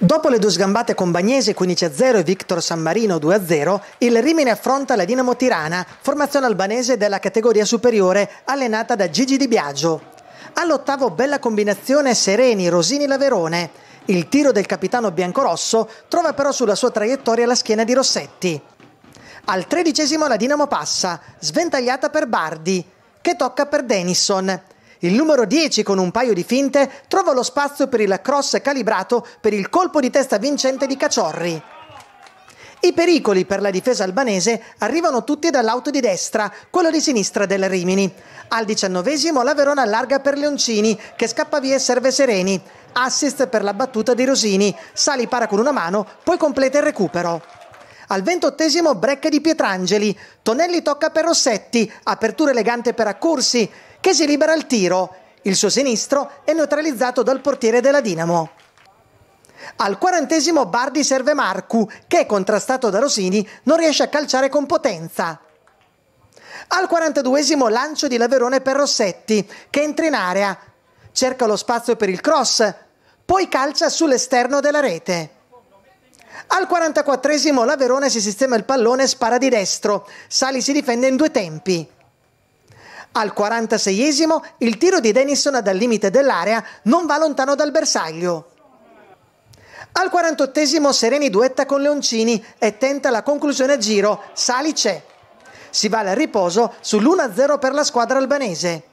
Dopo le due sgambate con Bagnese 15-0 e Victor San Marino 2-0, il Rimini affronta la Dinamo Tirana, formazione albanese della categoria superiore allenata da Gigi Di Biagio. All'ottavo bella combinazione Sereni, Rosini, Laverone. Il tiro del capitano biancorosso trova però sulla sua traiettoria la schiena di Rossetti. Al tredicesimo la Dinamo passa, sventagliata per Bardi, che tocca per Denison. Il numero 10 con un paio di finte trova lo spazio per il cross calibrato per il colpo di testa vincente di Caciorri. I pericoli per la difesa albanese arrivano tutti dall'auto di destra, quello di sinistra del Rimini. Al diciannovesimo la Verona allarga per Leoncini, che scappa via e serve Sereni. Assist per la battuta di Rosini. Sali para con una mano, poi completa il recupero. Al ventottesimo break di Pietrangeli. Tonelli tocca per Rossetti. Apertura elegante per Accursi che si libera il tiro. Il suo sinistro è neutralizzato dal portiere della Dinamo. Al quarantesimo Bardi serve Marcu, che, contrastato da Rosini, non riesce a calciare con potenza. Al 42esimo lancio di Laverone per Rossetti, che entra in area. Cerca lo spazio per il cross, poi calcia sull'esterno della rete. Al 44esimo Laverone si sistema il pallone e spara di destro. Sali si difende in due tempi. Al 46esimo il tiro di Denison dal limite dell'area non va lontano dal bersaglio. Al 48esimo Sereni duetta con Leoncini e tenta la conclusione a giro, Sali c'è. Si va al riposo sull'1-0 per la squadra albanese.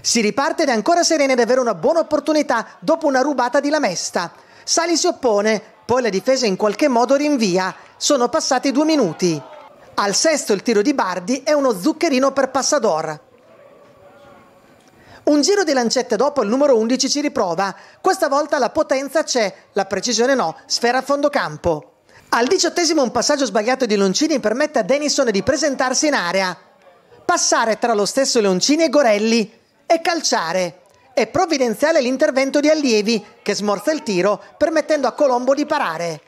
Si riparte ed è ancora Sereni ad avere una buona opportunità dopo una rubata di Lamesta. Sali si oppone, poi la difesa in qualche modo rinvia. Sono passati due minuti. Al sesto il tiro di Bardi è uno zuccherino per Passador. Un giro di lancette dopo il numero 11 ci riprova. Questa volta la potenza c'è, la precisione no, sfera a fondo campo. Al diciottesimo un passaggio sbagliato di Loncini permette a Denison di presentarsi in area. Passare tra lo stesso Loncini e Gorelli e calciare. È provvidenziale l'intervento di Allievi che smorza il tiro permettendo a Colombo di parare.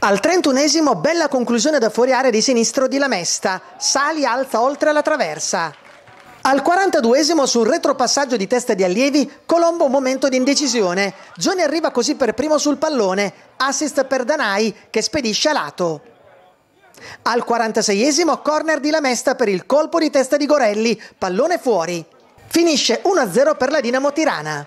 Al trentunesimo bella conclusione da fuori area di sinistro di Lamesta. Sali alza oltre la traversa. Al 42esimo sul retropassaggio di testa di allievi, Colombo un momento di indecisione. Gioni arriva così per primo sul pallone, assist per Danai che spedisce a lato. Al 46esimo corner di Lamesta per il colpo di testa di Gorelli, pallone fuori. Finisce 1-0 per la Dinamo Tirana.